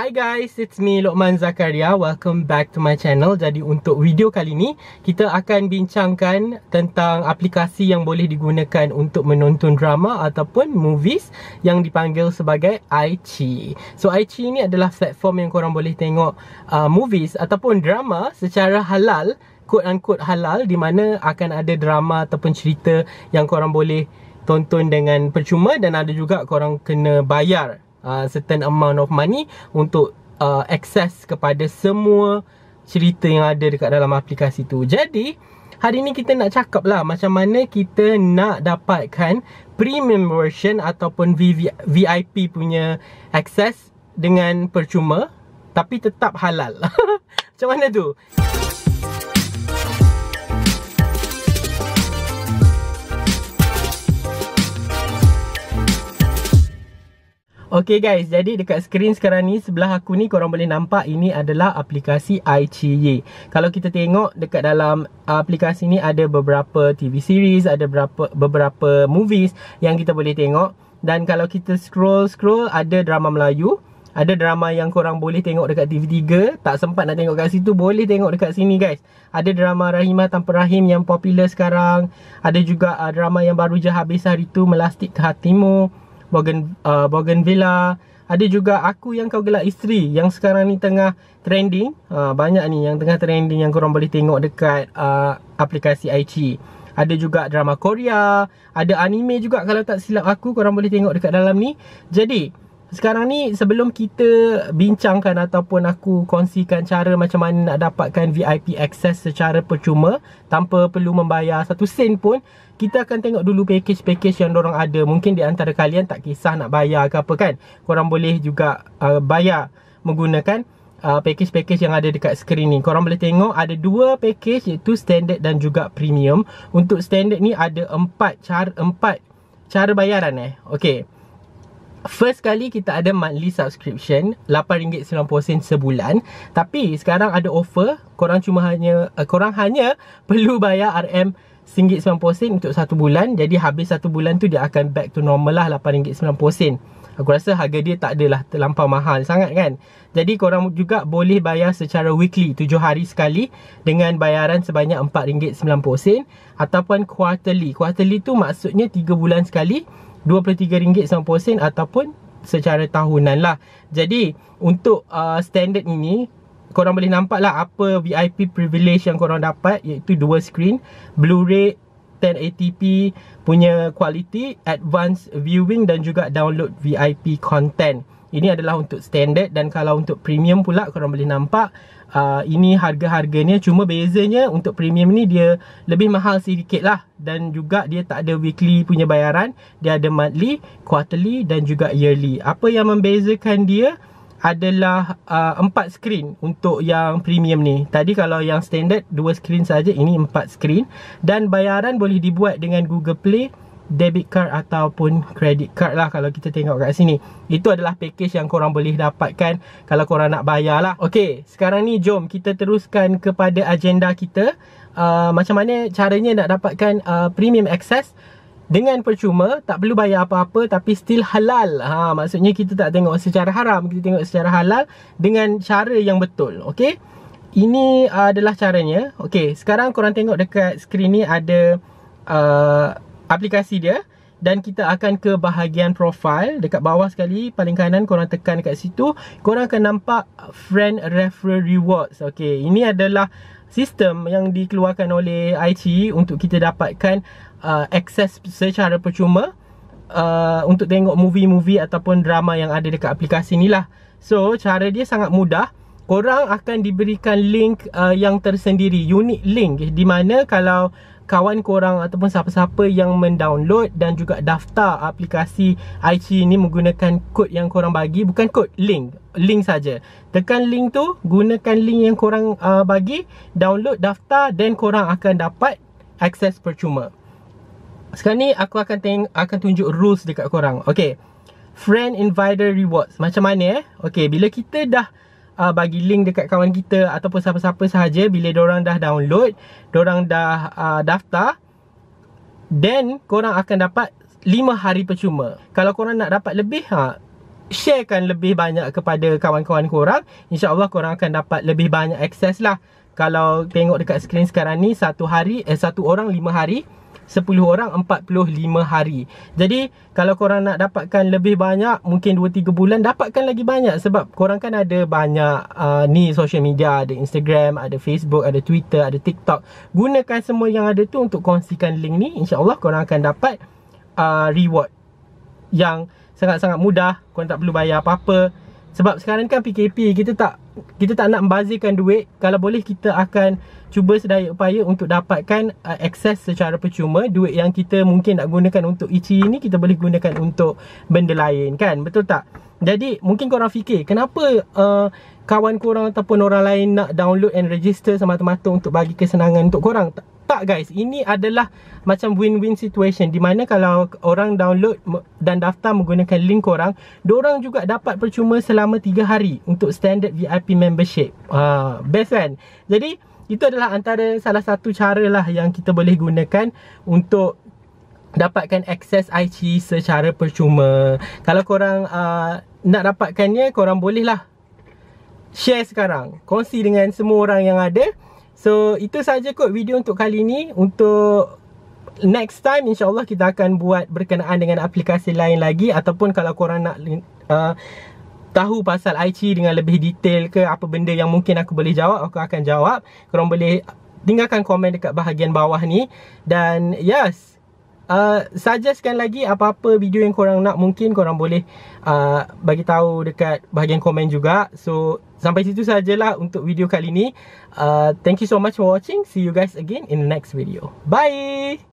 Hi guys, it's me Lokman Zakaria. Welcome back to my channel. Jadi untuk video kali ni, kita akan bincangkan tentang aplikasi yang boleh digunakan untuk menonton drama ataupun movies yang dipanggil sebagai iQIYI. So iQIYI ni adalah platform yang korang boleh tengok uh, movies ataupun drama secara halal, quote unquote halal di mana akan ada drama ataupun cerita yang korang boleh tonton dengan percuma dan ada juga korang kena bayar uh, certain amount of money untuk uh, access kepada semua cerita yang ada dekat dalam aplikasi tu. Jadi, hari ni kita nak cakap lah macam mana kita nak dapatkan premium version ataupun VIP punya access dengan percuma tapi tetap halal. macam mana tu? Okay guys, jadi dekat skrin sekarang ni sebelah aku ni korang boleh nampak ini adalah aplikasi iQIYI. Kalau kita tengok dekat dalam aplikasi ni ada beberapa TV series, ada beberapa beberapa movies yang kita boleh tengok dan kalau kita scroll-scroll ada drama Melayu, ada drama yang korang boleh tengok dekat TV3, tak sempat nak tengok kat situ, boleh tengok dekat sini guys. Ada drama Rahimah Tanpa Rahim yang popular sekarang, ada juga uh, drama yang baru je habis hari tu Melastik Hatimu. Bogan uh, Villa. Ada juga aku yang kau gelak isteri yang sekarang ni tengah trending. Uh, banyak ni yang tengah trending yang korang boleh tengok dekat uh, aplikasi iQIYI. Ada juga drama Korea, ada anime juga kalau tak silap aku korang boleh tengok dekat dalam ni. Jadi, sekarang ni sebelum kita bincangkan ataupun aku kongsikan cara macam mana nak dapatkan VIP access secara percuma tanpa perlu membayar satu sen pun kita akan tengok dulu package-package yang orang ada. Mungkin di antara kalian tak kisah nak bayar ke apa kan? Korang boleh juga uh, bayar menggunakan uh, package-package yang ada dekat skrin ni. Korang boleh tengok ada dua package iaitu standard dan juga premium. Untuk standard ni ada empat cara empat cara bayaran eh. Okey First kali kita ada monthly subscription RM8.90 sebulan. Tapi sekarang ada offer Korang cuma hanya uh, Korang hanya perlu bayar RM RM1.90 untuk satu bulan. Jadi habis satu bulan tu dia akan back to normal lah RM8.90 Aku rasa harga dia tak adalah terlampau mahal sangat kan? Jadi korang juga boleh bayar secara weekly 7 hari sekali Dengan bayaran sebanyak RM4.90 Ataupun quarterly. Quarterly tu maksudnya 3 bulan sekali RM23.90 ataupun secara tahunan lah. Jadi untuk uh, standard ini korang boleh nampak lah apa VIP privilege yang korang dapat iaitu dua screen, Blu-ray 1080p punya quality, advanced viewing dan juga download VIP content. Ini adalah untuk standard dan kalau untuk premium pula korang boleh nampak uh, ini harga-harganya cuma bezanya untuk premium ni dia lebih mahal sedikit lah. Dan juga dia tak ada weekly punya bayaran dia ada monthly, quarterly dan juga yearly. Apa yang membezakan dia adalah uh, empat screen untuk yang premium ni. Tadi kalau yang standard dua screen saja ini empat screen. Dan bayaran boleh dibuat dengan Google Play debit card ataupun credit card lah kalau kita tengok kat sini. Itu adalah package yang korang boleh dapatkan kalau korang nak bayar lah. Okay, sekarang ni jom kita teruskan kepada agenda kita. Uh, macam mana caranya nak dapatkan uh, premium access dengan percuma, tak perlu bayar apa-apa tapi still halal. Ha, maksudnya kita tak tengok secara haram, kita tengok secara halal dengan cara yang betul. Okay, ini adalah caranya. Okay, sekarang korang tengok dekat skrin ni ada... Uh, aplikasi dia dan kita akan ke bahagian profile dekat bawah sekali paling kanan korang tekan dekat situ korang akan nampak friend referral rewards. Okey ini adalah sistem yang dikeluarkan oleh iQIYI untuk kita dapatkan uh, access secara percuma uh, untuk tengok movie-movie ataupun drama yang ada dekat aplikasi ni lah so cara dia sangat mudah korang akan diberikan link uh, yang tersendiri unique link di mana kalau kawan korang ataupun siapa-siapa yang mendownload dan juga daftar aplikasi iQIYI ni menggunakan kod yang korang bagi bukan kod link link saja. Tekan link tu gunakan link yang korang uh, bagi download daftar dan korang akan dapat akses percuma. Sekarang ni aku akan teng akan tunjuk rules dekat korang. Okey. Friend invited rewards. Macam mana eh? Okey bila kita dah uh, bagi link dekat kawan kita ataupun siapa-siapa sahaja bila diorang dah download, diorang dah uh, daftar, then korang akan dapat 5 hari percuma. Kalau korang nak dapat lebih, ha, sharekan lebih banyak kepada kawan-kawan korang InsyaAllah korang akan dapat lebih banyak akses lah Kalau tengok dekat skrin sekarang ni Satu hari, eh satu orang lima hari 10 orang 45 hari. Jadi kalau korang nak dapatkan lebih banyak Mungkin 2-3 bulan Dapatkan lagi banyak. Sebab korang kan ada banyak uh, Ni social media Ada Instagram Ada Facebook Ada Twitter Ada TikTok. Gunakan semua yang ada tu Untuk kongsikan link ni InsyaAllah korang akan dapat uh, Reward Yang sangat-sangat mudah. Korang tak perlu bayar apa-apa Sebab sekarang kan PKP Kita tak kita tak nak membazirkan duit. Kalau boleh kita akan cuba sedaya upaya untuk dapatkan uh, akses secara percuma duit yang kita mungkin nak gunakan untuk Ichi ni kita boleh gunakan untuk benda lain kan? Betul tak? Jadi mungkin korang fikir kenapa uh, kawan korang ataupun orang lain nak download and register semata-mata untuk bagi kesenangan untuk korang tak, guys ini adalah macam win-win situation di mana kalau orang download dan daftar menggunakan link korang orang juga dapat percuma selama 3 hari untuk standard VIP membership uh, best kan jadi itu adalah antara salah satu cara lah yang kita boleh gunakan untuk dapatkan akses IC secara percuma. Kalau korang uh, nak dapatkannya, korang boleh lah share sekarang. Kongsi dengan semua orang yang ada. So, itu saja kot video untuk kali ni. Untuk next time, insyaAllah kita akan buat berkenaan dengan aplikasi lain lagi. Ataupun kalau korang nak... Uh, tahu pasal IC dengan lebih detail ke apa benda yang mungkin aku boleh jawab aku akan jawab korang boleh tinggalkan komen dekat bahagian bawah ni dan yes uh, suggestkan lagi apa-apa video yang korang nak. Mungkin korang boleh uh, bagi tahu dekat bahagian komen juga. So sampai situ sajalah untuk video kali ni. Uh, thank you so much for watching. See you guys again in the next video. Bye